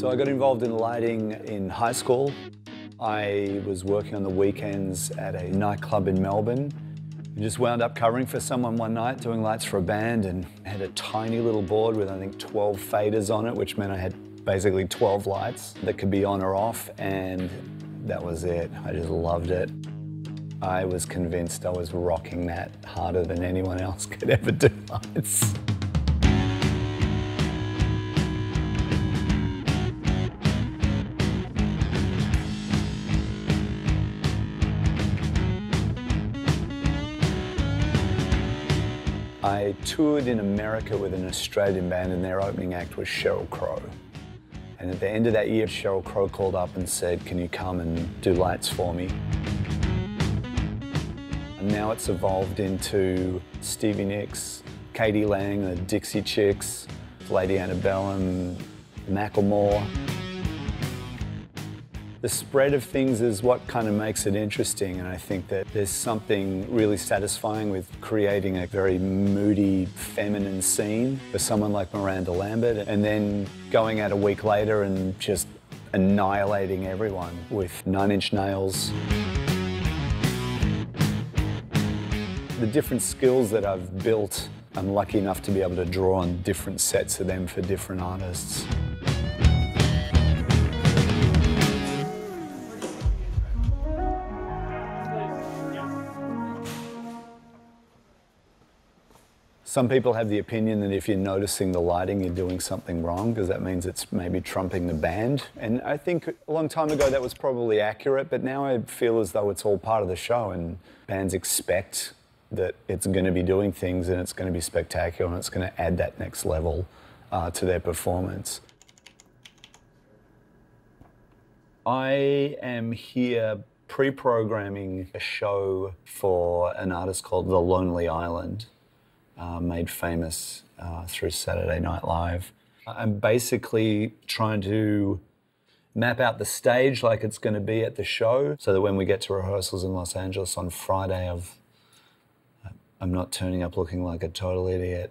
So I got involved in lighting in high school. I was working on the weekends at a nightclub in Melbourne. I just wound up covering for someone one night doing lights for a band and had a tiny little board with I think 12 faders on it, which meant I had basically 12 lights that could be on or off and that was it. I just loved it. I was convinced I was rocking that harder than anyone else could ever do lights. I toured in America with an Australian band and their opening act was Sheryl Crow. And at the end of that year, Sheryl Crow called up and said, can you come and do lights for me? And now it's evolved into Stevie Nicks, k.d. lang, the Dixie Chicks, Lady Antebellum, Macklemore. The spread of things is what kind of makes it interesting, and I think that there's something really satisfying with creating a very moody, feminine scene for someone like Miranda Lambert, and then going out a week later and just annihilating everyone with Nine Inch Nails. The different skills that I've built, I'm lucky enough to be able to draw on different sets of them for different artists. Some people have the opinion that if you're noticing the lighting, you're doing something wrong because that means it's maybe trumping the band. And I think a long time ago that was probably accurate, but now I feel as though it's all part of the show and bands expect that it's going to be doing things and it's going to be spectacular and it's going to add that next level uh, to their performance. I am here pre-programming a show for an artist called The Lonely Island uh, made famous uh, through Saturday Night Live. I'm basically trying to map out the stage like it's going to be at the show so that when we get to rehearsals in Los Angeles on Friday, I've, I'm not turning up looking like a total idiot.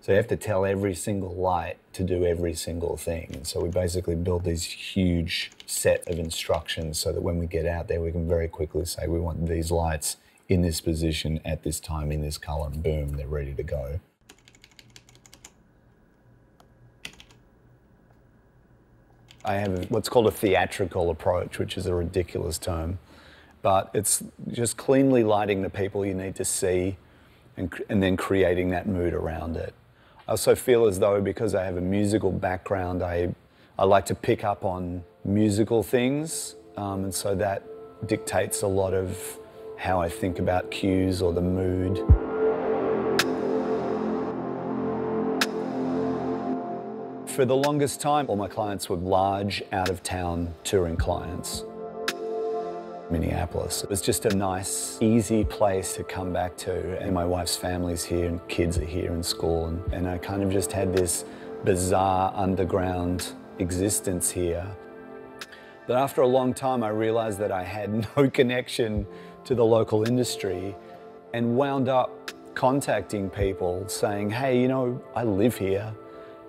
So you have to tell every single light to do every single thing. So we basically build these huge set of instructions so that when we get out there, we can very quickly say, we want these lights in this position at this time in this color, boom, they're ready to go. I have what's called a theatrical approach, which is a ridiculous term, but it's just cleanly lighting the people you need to see and, and then creating that mood around it. I also feel as though because I have a musical background, I, I like to pick up on musical things, um, and so that dictates a lot of how I think about cues or the mood. For the longest time, all my clients were large, out-of-town touring clients. Minneapolis. It was just a nice, easy place to come back to. And my wife's family's here and kids are here in school. And, and I kind of just had this bizarre underground existence here. But after a long time, I realized that I had no connection to the local industry and wound up contacting people saying, hey, you know, I live here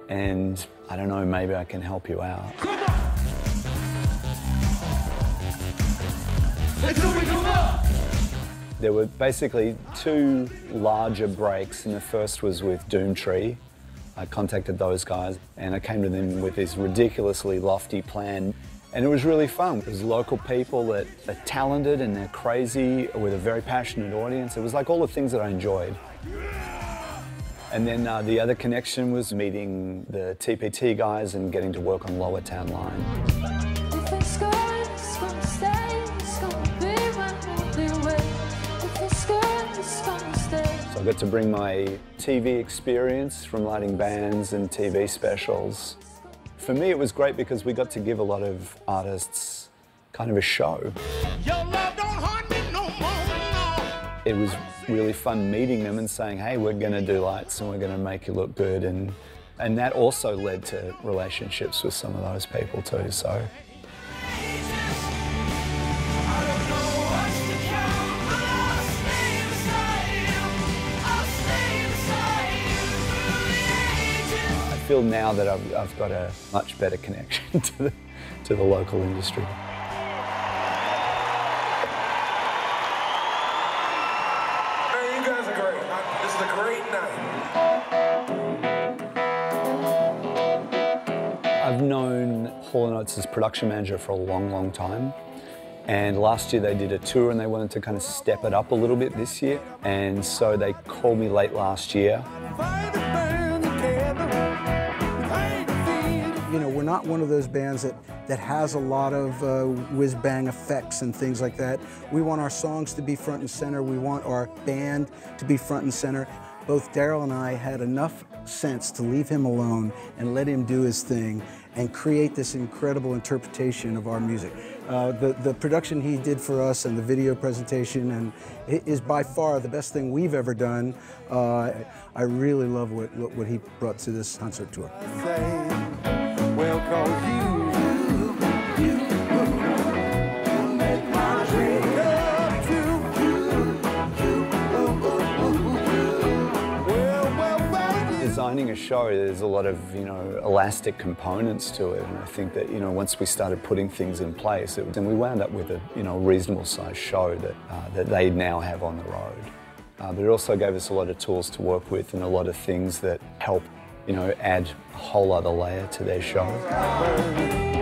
and I don't know, maybe I can help you out. There were basically two larger breaks, and the first was with Doomtree. I contacted those guys and I came to them with this ridiculously lofty plan. And it was really fun. It was local people that are talented and they're crazy with a very passionate audience. It was like all the things that I enjoyed. And then uh, the other connection was meeting the TPT guys and getting to work on Lowertown Line. So I got to bring my TV experience from lighting bands and TV specials for me, it was great because we got to give a lot of artists kind of a show. No it was really fun meeting them and saying, hey, we're going to do lights and we're going to make you look good. And, and that also led to relationships with some of those people too. So feel now that I've, I've got a much better connection to the, to the local industry. Man, you guys are great. I- This is a great night. I've known Hall & Oates' as production manager for a long, long time. And last year they did a tour and they wanted to kind of step it up a little bit this year. And so they called me late last year. Not one of those bands that, that has a lot of uh, whiz bang effects and things like that. We want our songs to be front and center. We want our band to be front and center. Both Daryl and I had enough sense to leave him alone and let him do his thing and create this incredible interpretation of our music. Uh, the, the production he did for us and the video presentation and it is by far the best thing we've ever done. Uh, I really love what, what he brought to this concert tour. Well, cause you. Designing a show, there's a lot of, you know, elastic components to it. And I think that, you know, once we started putting things in place, it, and we wound up with a, you know, reasonable sized show that, uh, that they now have on the road. Uh, but it also gave us a lot of tools to work with and a lot of things that help, you know, add a whole other layer to their show.